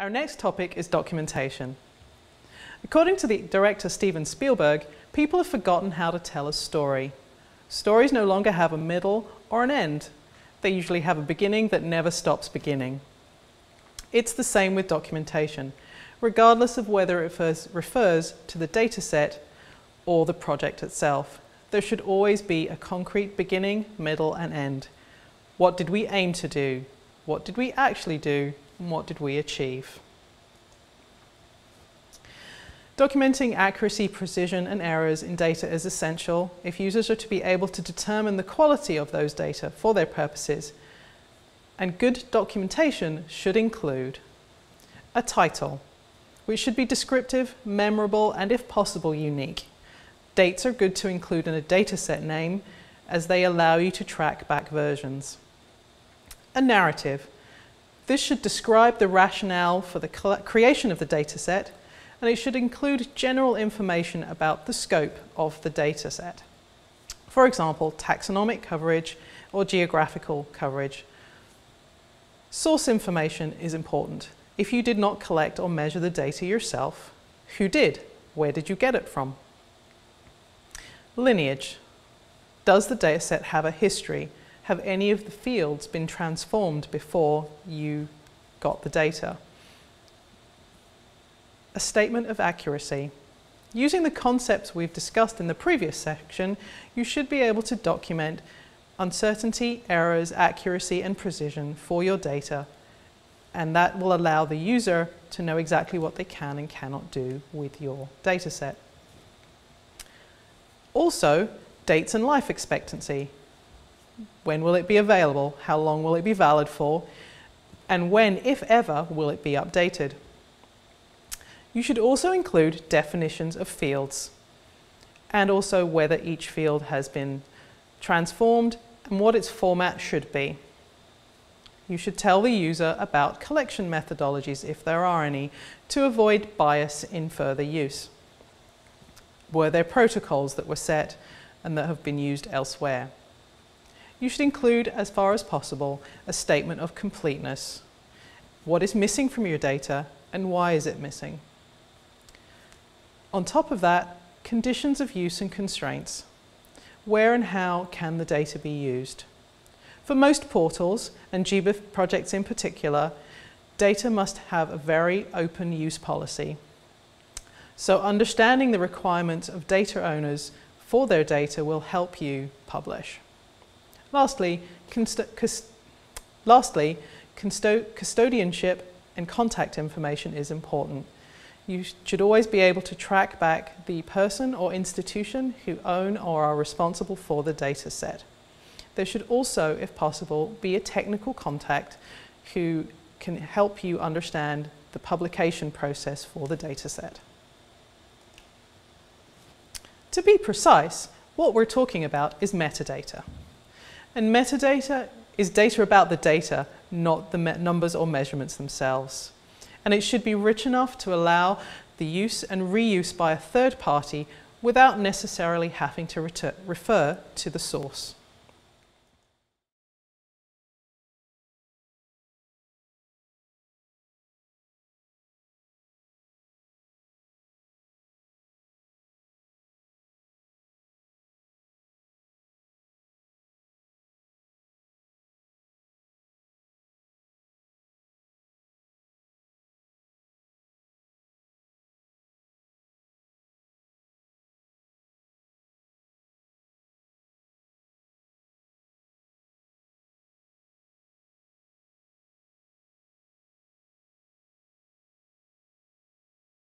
Our next topic is documentation. According to the director Steven Spielberg, people have forgotten how to tell a story. Stories no longer have a middle or an end. They usually have a beginning that never stops beginning. It's the same with documentation, regardless of whether it refers, to the dataset or the project itself. There should always be a concrete beginning, middle and end. What did we aim to do? What did we actually do? And what did we achieve. Documenting accuracy, precision and errors in data is essential if users are to be able to determine the quality of those data for their purposes. And good documentation should include a title, which should be descriptive, memorable and if possible unique. Dates are good to include in a dataset name as they allow you to track back versions. A narrative, this should describe the rationale for the creation of the dataset, and it should include general information about the scope of the dataset. For example, taxonomic coverage or geographical coverage. Source information is important. If you did not collect or measure the data yourself, who did? Where did you get it from? Lineage. Does the dataset have a history have any of the fields been transformed before you got the data? A statement of accuracy. Using the concepts we've discussed in the previous section, you should be able to document uncertainty, errors, accuracy and precision for your data and that will allow the user to know exactly what they can and cannot do with your dataset. Also, dates and life expectancy. When will it be available? How long will it be valid for? And when, if ever, will it be updated? You should also include definitions of fields and also whether each field has been transformed and what its format should be. You should tell the user about collection methodologies, if there are any, to avoid bias in further use. Were there protocols that were set and that have been used elsewhere? You should include, as far as possible, a statement of completeness. What is missing from your data and why is it missing? On top of that, conditions of use and constraints. Where and how can the data be used? For most portals, and GBIF projects in particular, data must have a very open use policy. So understanding the requirements of data owners for their data will help you publish. Lastly, lastly custodianship and contact information is important. You should always be able to track back the person or institution who own or are responsible for the data set. There should also, if possible, be a technical contact who can help you understand the publication process for the data set. To be precise, what we're talking about is metadata. And metadata is data about the data, not the numbers or measurements themselves. And it should be rich enough to allow the use and reuse by a third party without necessarily having to refer to the source.